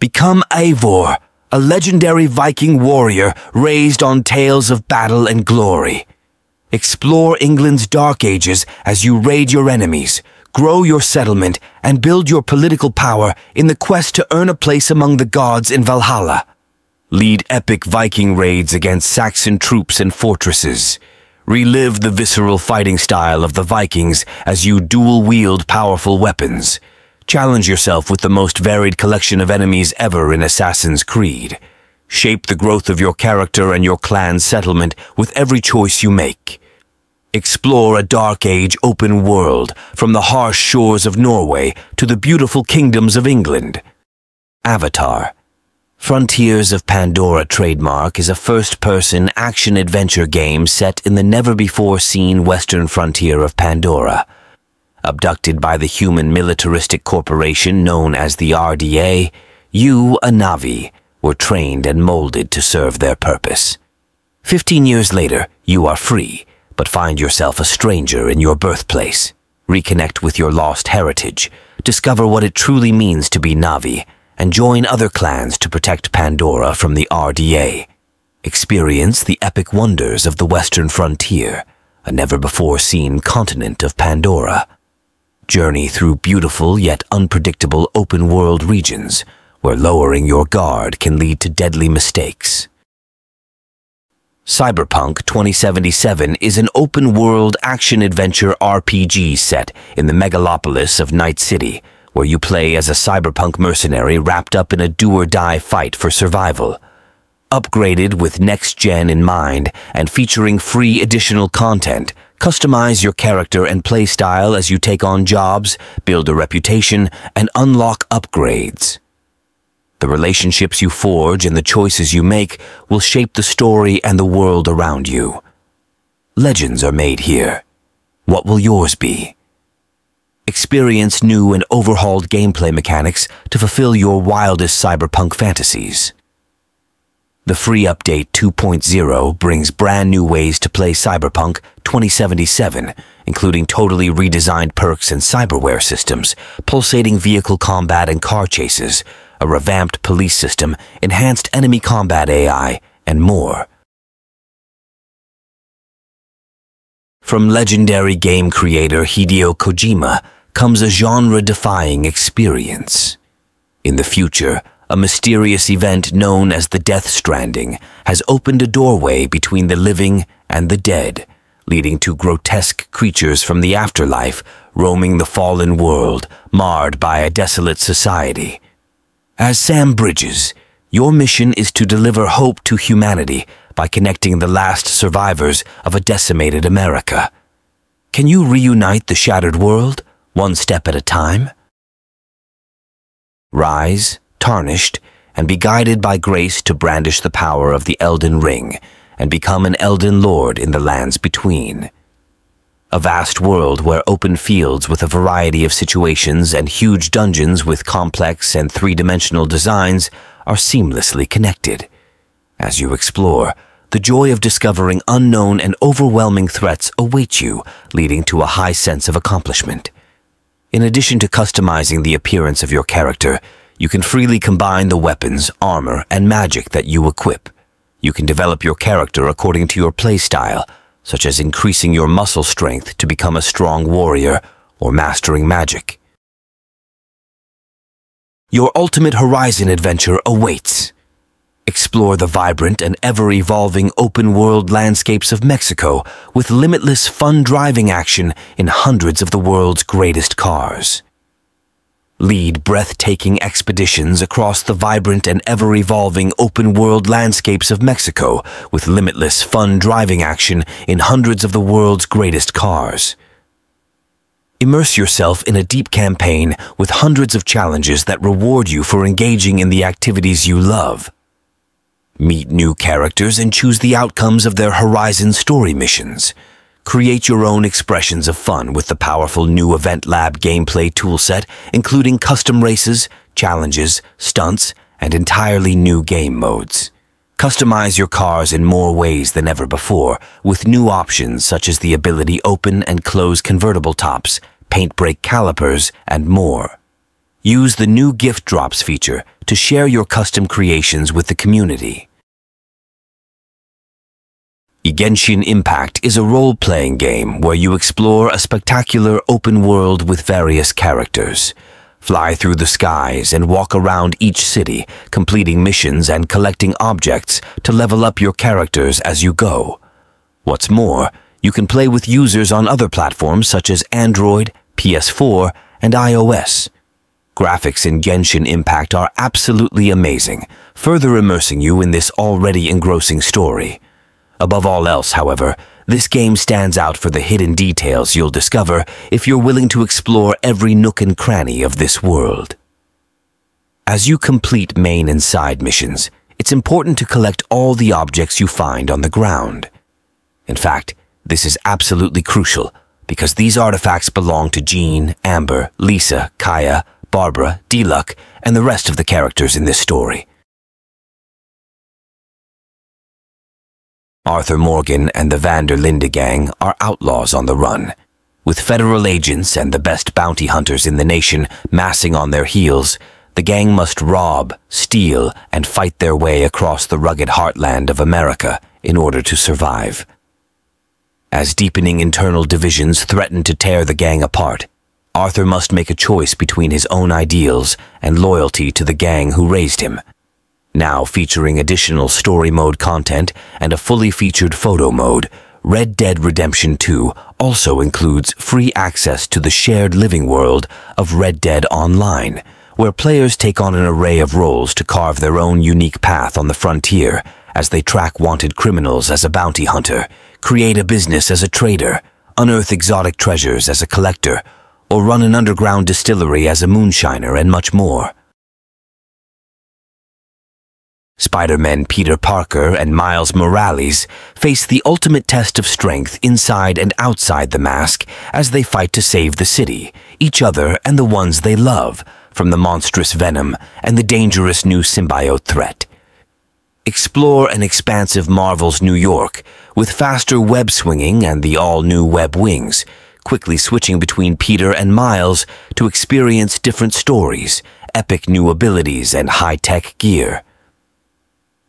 Become Eivor, a legendary Viking warrior raised on tales of battle and glory. Explore England's dark ages as you raid your enemies, grow your settlement, and build your political power in the quest to earn a place among the gods in Valhalla. Lead epic Viking raids against Saxon troops and fortresses. Relive the visceral fighting style of the Vikings as you dual-wield powerful weapons. Challenge yourself with the most varied collection of enemies ever in Assassin's Creed. Shape the growth of your character and your clan's settlement with every choice you make. Explore a Dark Age open world from the harsh shores of Norway to the beautiful kingdoms of England. Avatar. Frontiers of Pandora trademark is a first-person action-adventure game set in the never-before-seen western frontier of Pandora. Abducted by the human militaristic corporation known as the RDA, you, a Na'vi, were trained and molded to serve their purpose. Fifteen years later, you are free, but find yourself a stranger in your birthplace. Reconnect with your lost heritage, discover what it truly means to be Na'vi, and join other clans to protect Pandora from the RDA. Experience the epic wonders of the western frontier, a never-before-seen continent of Pandora. Journey through beautiful yet unpredictable open-world regions where lowering your guard can lead to deadly mistakes. Cyberpunk 2077 is an open-world action-adventure RPG set in the megalopolis of Night City, where you play as a cyberpunk mercenary wrapped up in a do-or-die fight for survival. Upgraded with next-gen in mind and featuring free additional content, Customize your character and playstyle as you take on jobs, build a reputation, and unlock upgrades. The relationships you forge and the choices you make will shape the story and the world around you. Legends are made here. What will yours be? Experience new and overhauled gameplay mechanics to fulfill your wildest cyberpunk fantasies. The free update 2.0 brings brand new ways to play Cyberpunk 2077, including totally redesigned perks and cyberware systems, pulsating vehicle combat and car chases, a revamped police system, enhanced enemy combat AI, and more. From legendary game creator Hideo Kojima comes a genre-defying experience. In the future, a mysterious event known as the Death Stranding has opened a doorway between the living and the dead, leading to grotesque creatures from the afterlife roaming the fallen world, marred by a desolate society. As Sam Bridges, your mission is to deliver hope to humanity by connecting the last survivors of a decimated America. Can you reunite the shattered world, one step at a time? Rise, tarnished, and be guided by grace to brandish the power of the Elden Ring and become an Elden Lord in the lands between. A vast world where open fields with a variety of situations and huge dungeons with complex and three-dimensional designs are seamlessly connected. As you explore, the joy of discovering unknown and overwhelming threats awaits you, leading to a high sense of accomplishment. In addition to customizing the appearance of your character, you can freely combine the weapons, armor, and magic that you equip. You can develop your character according to your playstyle, such as increasing your muscle strength to become a strong warrior or mastering magic. Your ultimate horizon adventure awaits. Explore the vibrant and ever-evolving open-world landscapes of Mexico with limitless fun driving action in hundreds of the world's greatest cars. Lead breathtaking expeditions across the vibrant and ever-evolving open-world landscapes of Mexico with limitless fun driving action in hundreds of the world's greatest cars. Immerse yourself in a deep campaign with hundreds of challenges that reward you for engaging in the activities you love. Meet new characters and choose the outcomes of their Horizon story missions. Create your own expressions of fun with the powerful new Event Lab gameplay toolset, including custom races, challenges, stunts, and entirely new game modes. Customize your cars in more ways than ever before, with new options such as the ability open and close convertible tops, paint brake calipers, and more. Use the new gift drops feature to share your custom creations with the community. Genshin Impact is a role-playing game where you explore a spectacular open world with various characters. Fly through the skies and walk around each city, completing missions and collecting objects to level up your characters as you go. What's more, you can play with users on other platforms such as Android, PS4, and iOS. Graphics in Genshin Impact are absolutely amazing, further immersing you in this already engrossing story. Above all else, however, this game stands out for the hidden details you'll discover if you're willing to explore every nook and cranny of this world. As you complete main and side missions, it's important to collect all the objects you find on the ground. In fact, this is absolutely crucial because these artifacts belong to Jean, Amber, Lisa, Kaeya, Barbara, Diluc, and the rest of the characters in this story. Arthur Morgan and the Van der Linde gang are outlaws on the run. With federal agents and the best bounty hunters in the nation massing on their heels, the gang must rob, steal, and fight their way across the rugged heartland of America in order to survive. As deepening internal divisions threaten to tear the gang apart, Arthur must make a choice between his own ideals and loyalty to the gang who raised him now featuring additional story mode content and a fully featured photo mode, Red Dead Redemption 2 also includes free access to the shared living world of Red Dead Online, where players take on an array of roles to carve their own unique path on the frontier as they track wanted criminals as a bounty hunter, create a business as a trader, unearth exotic treasures as a collector, or run an underground distillery as a moonshiner and much more. Spider-Man Peter Parker and Miles Morales face the ultimate test of strength inside and outside the mask as they fight to save the city, each other and the ones they love, from the monstrous venom and the dangerous new symbiote threat. Explore an expansive Marvel's New York with faster web swinging and the all-new web wings, quickly switching between Peter and Miles to experience different stories, epic new abilities, and high-tech gear.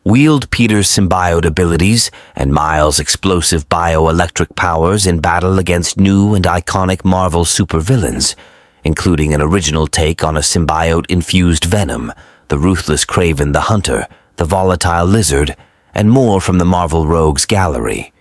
Wield Peter's symbiote abilities and Miles' explosive bioelectric powers in battle against new and iconic Marvel supervillains, including an original take on a symbiote-infused Venom, the ruthless Kraven the Hunter, the volatile Lizard, and more from the Marvel Rogues gallery.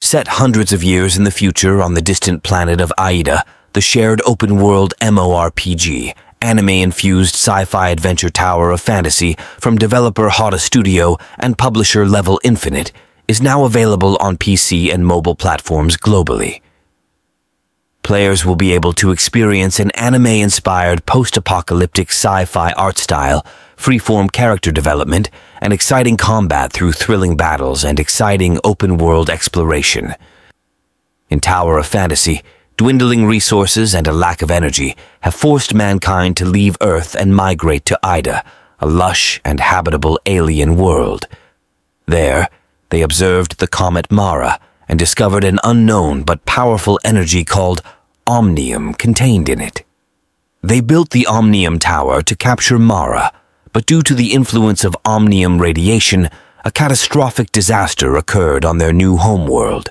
Set hundreds of years in the future on the distant planet of Aida, the shared open-world MMORPG anime-infused sci-fi adventure tower of fantasy from developer Hotta Studio and publisher Level Infinite is now available on PC and mobile platforms globally. Players will be able to experience an anime-inspired post-apocalyptic sci-fi art style, free-form character development, and exciting combat through thrilling battles and exciting open-world exploration. In Tower of Fantasy, Dwindling resources and a lack of energy have forced mankind to leave Earth and migrate to Aida, a lush and habitable alien world. There, they observed the comet Mara and discovered an unknown but powerful energy called Omnium contained in it. They built the Omnium Tower to capture Mara, but due to the influence of Omnium radiation, a catastrophic disaster occurred on their new homeworld.